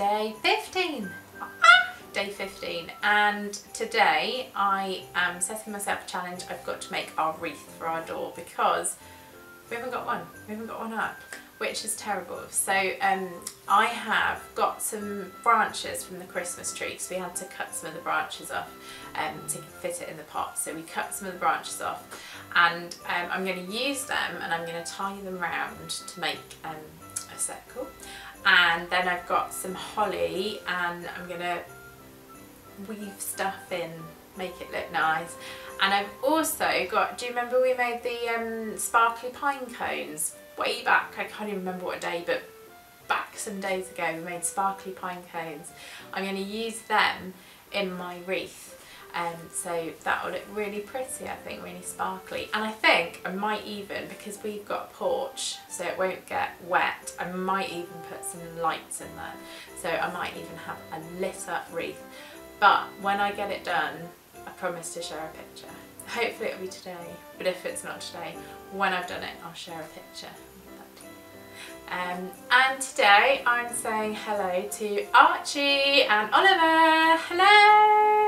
day 15. Ah, day 15 and today I am setting myself a challenge. I've got to make our wreath for our door because we haven't got one. We haven't got one up which is terrible. So um, I have got some branches from the Christmas tree because we had to cut some of the branches off um, to fit it in the pot. So we cut some of the branches off and um, I'm going to use them and I'm going to tie them round to make um, a circle. And then I've got some holly and I'm to weave stuff in make it look nice and I've also got do you remember we made the um, sparkly pine cones way back, I can't even remember what day, but back some days ago we made sparkly pine cones. I'm going to use them in my wreath. Um, so that will look really pretty I think, really sparkly. And I think I might even, because we've got a porch so it won't get wet, I might even put some lights in there. So I might even have a lit up wreath. But when I get it done, I promise to share a picture. Hopefully it'll be today, but if it's not today, when I've done it, I'll share a picture. Um, and today I'm saying hello to Archie and Oliver. Hello,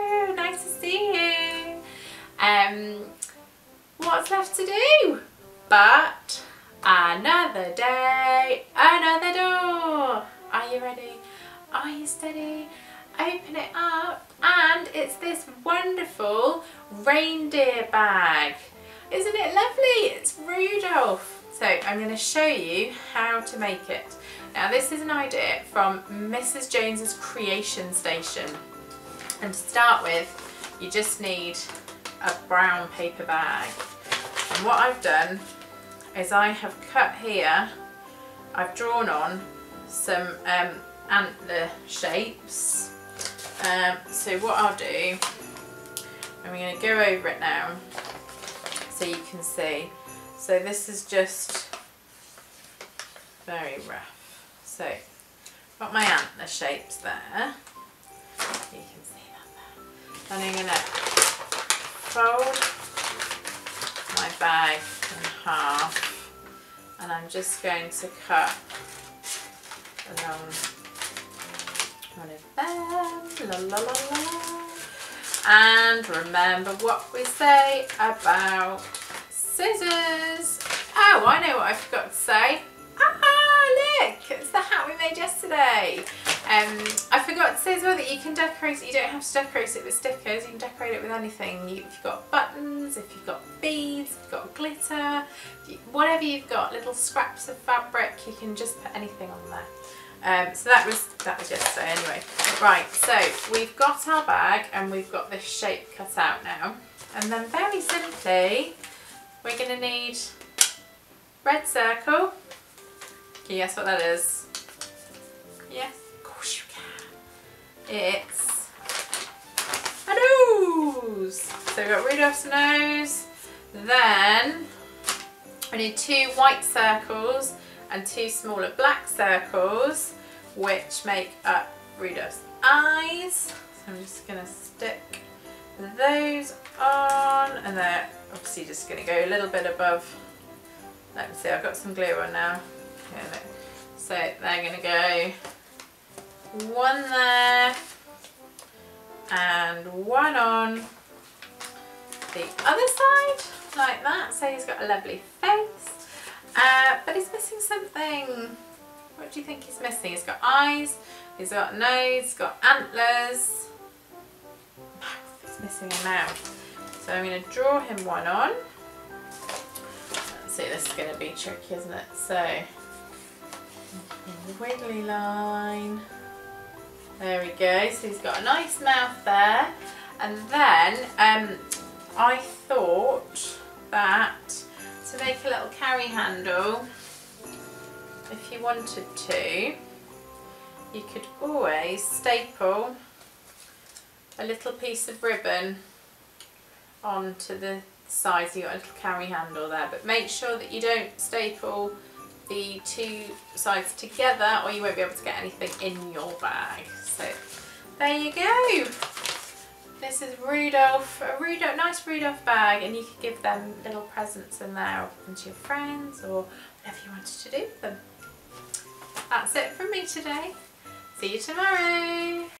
left to do? But another day, another door. Are you ready? Are you steady? Open it up and it's this wonderful reindeer bag. Isn't it lovely? It's Rudolph. So I'm going to show you how to make it. Now this is an idea from Mrs Jones's Creation Station. And to start with, you just need a brown paper bag. And what I've done is I have cut here, I've drawn on some um, antler shapes. Um, so what I'll do, I'm going to go over it now so you can see. So this is just very rough. So got my antler shapes there. You can see that there. And I'm going to fold my bag in half and I'm just going to cut along one of them. La, la, la, la. And remember what we say about scissors. Oh, I know what I forgot to say. Ah, look, it's the hat we made yesterday. Um, I forgot to say as well that you can decorate it, you don't have to decorate it with stickers, you can decorate it with anything. You, if you've got buttons, if you've got beads, if you've got glitter, you, whatever you've got, little scraps of fabric, you can just put anything on there. Um, so that was that was yesterday anyway. Right, so we've got our bag and we've got this shape cut out now. And then very simply, we're going to need red circle. Can you guess what that is? Yes, It's a nose. So we've got Rudolph's nose. Then I need two white circles and two smaller black circles which make up Rudolph's eyes. So I'm just going to stick those on and they're obviously just going to go a little bit above. Let me see, I've got some glue on now. So they're going to go one there and one on the other side like that. So he's got a lovely face, uh, but he's missing something. What do you think he's missing? He's got eyes, he's got nose, he's got antlers, he's missing a mouth. So I'm going to draw him one on. Let's see, this is going to be tricky, isn't it? So, wiggly line. There we go. So he's got a nice mouth there. And then um, I thought that to make a little carry handle, if you wanted to, you could always staple a little piece of ribbon onto the sides. Got a little carry handle there, but make sure that you don't staple the two sides together or you won't be able to get anything in your bag. So there you go. This is Rudolph, a Rudolph, nice Rudolph bag and you could give them little presents in there or to your friends or whatever you wanted to do with them. That's it from me today. See you tomorrow.